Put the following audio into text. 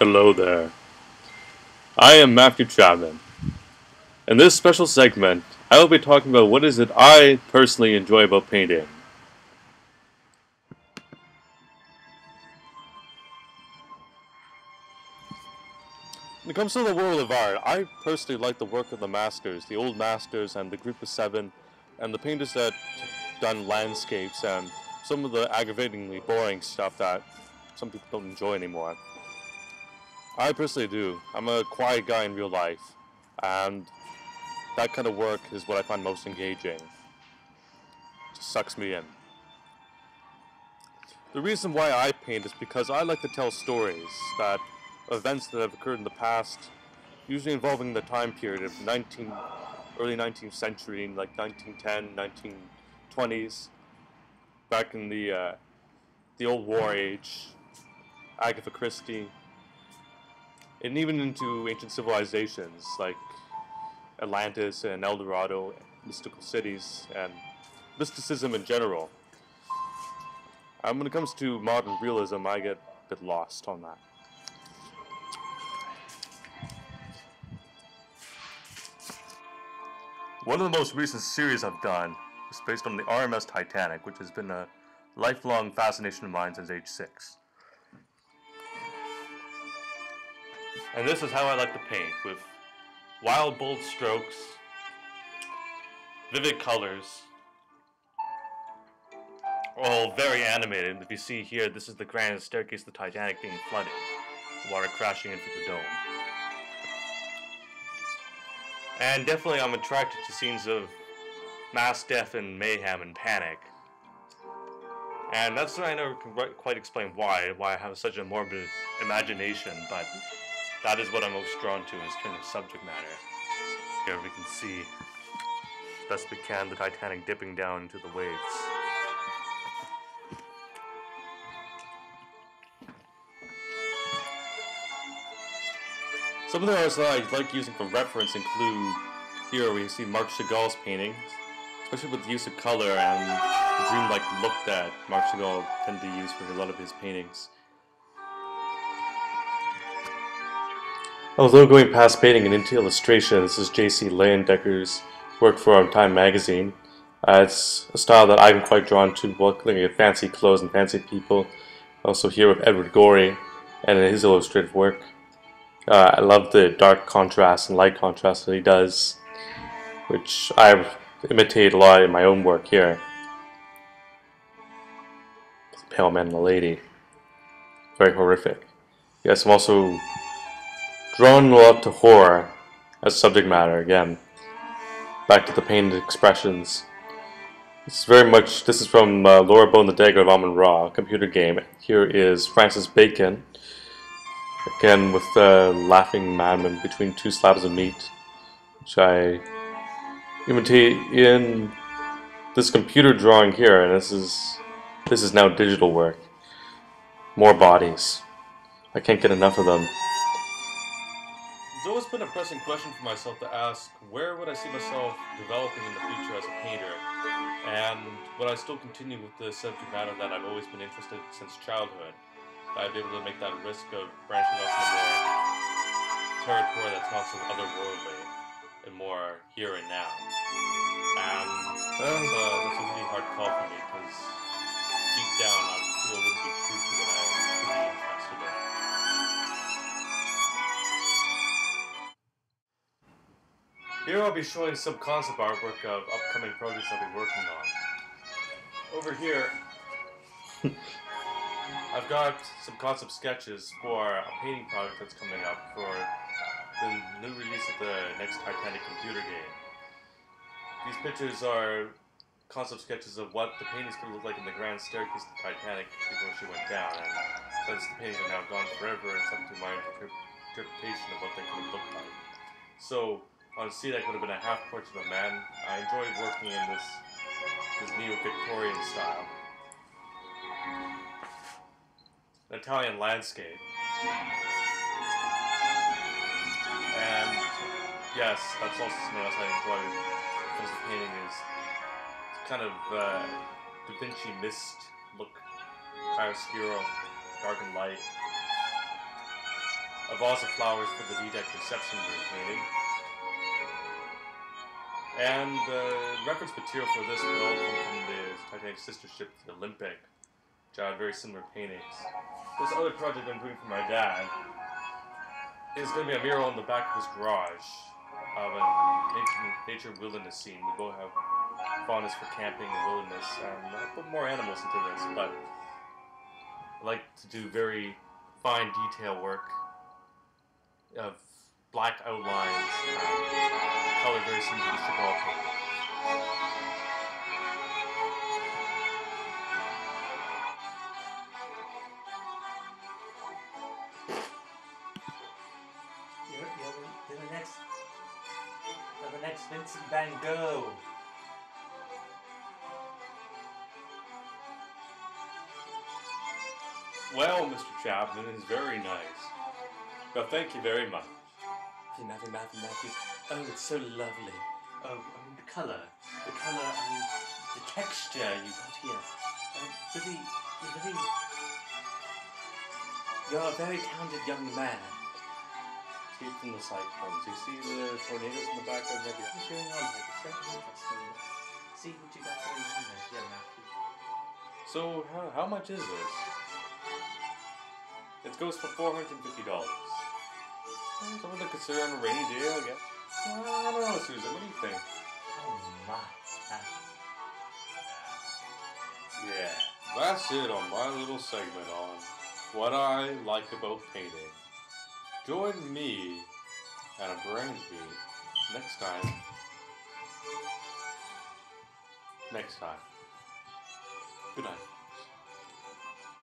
Hello there. I am Matthew Chapman. In this special segment, I will be talking about what is it I personally enjoy about painting. When it comes to the world of art, I personally like the work of the masters, the old masters and the group of seven, and the painters that done landscapes and some of the aggravatingly boring stuff that some people don't enjoy anymore. I personally do. I'm a quiet guy in real life, and that kind of work is what I find most engaging. Just sucks me in. The reason why I paint is because I like to tell stories that events that have occurred in the past, usually involving the time period of 19, early 19th century, like 1910, 1920s, back in the uh, the old war age, Agatha Christie, and even into ancient civilizations like Atlantis and El Dorado, mystical cities, and mysticism in general. When it comes to modern realism, I get a bit lost on that. One of the most recent series I've done is based on the RMS Titanic, which has been a lifelong fascination of mine since age six. And this is how I like to paint, with wild, bold strokes, vivid colors, all very animated. If you see here, this is the grand staircase of the Titanic being flooded, water crashing into the dome. And definitely I'm attracted to scenes of mass death and mayhem and panic. And that's why I never can quite explain why, why I have such a morbid imagination, but that is what I'm most drawn to in terms of subject matter. Here we can see, best we can, the Titanic dipping down into the waves. Some of the artists that I like using for reference include here we see Marc Chagall's paintings, especially with the use of color and the dreamlike look that Marc Chagall tended to use for a lot of his paintings. Although going past painting and into illustration, this is J.C. Leyendeckers' work for Time magazine. Uh, it's a style that I'm quite drawn to, looking at fancy clothes and fancy people. Also here with Edward Gorey and his illustrative work. Uh, I love the dark contrast and light contrast that he does, which I've imitated a lot in my own work here. The Pale Man and the Lady. Very horrific. Yes, I'm also drawn lot to horror as subject matter again. Back to the painted expressions. This is very much, this is from uh, Laura Bow the Dagger of Amon Ra, computer game. Here is Francis Bacon Again with the laughing madman between two slabs of meat, which I imitate in this computer drawing here, and this is this is now digital work. More bodies. I can't get enough of them. It's always been a pressing question for myself to ask, where would I see myself developing in the future as a painter? And would I still continue with the subject matter that I've always been interested in since childhood? I'd be able to make that risk of branching off into more territory that's not so otherworldly and more here and now. And that's a, that's a really hard call for me because deep down I feel it wouldn't be true to what I'm Here I'll be showing some concept artwork of upcoming projects I'll be working on. Over here, I've got some concept sketches for a painting project that's coming up for the new release of the next Titanic computer game. These pictures are concept sketches of what the paintings could look like in the grand staircase of the Titanic before she went down. And since the paintings are now gone forever, it's up to my interpretation of what they could look like. So on seat, I could have been a half portrait of a man. I enjoyed working in this this neo-Victorian style. Italian landscape. And yes, that's also something else I enjoy because the painting is kind of uh, Da Vinci mist look, chiaroscuro, dark and light. a vase of flowers for the D-Deck reception room painting. And the reference material for this would all come from the Titanic sister ship, the Olympic, which had very similar paintings. This other project I'm doing for my dad is going to be a mural on the back of his garage of a nature, nature wilderness scene. We both have fondness for camping and wilderness, and I'll put more animals into this, but I like to do very fine detail work of black outlines, um, color very similar to the painting. You're, the, you're the next. You're the next Vincent Van Gogh. Well, Mr. Chapman is very nice. Well, thank you very much. Matthew, Matthew, Matthew, Matthew. Oh, it's so lovely. Oh, I mean the colour, the colour. Mean the texture you've got here. Um, really, you're really. You're a very talented young man. See from the cyclones. You see the tornadoes in the background? Maybe. What's going on here? It's very interesting. See what you got going on there, yeah, Matthew. So, how, how much is this? It goes for four hundred and fifty dollars. Something to consider on a rainy day, I guess. I don't know, Susan. What do you think? Oh my. Yeah, that's it on my little segment on what I like about painting. Join me at a brain beat next time. Next time. Good night.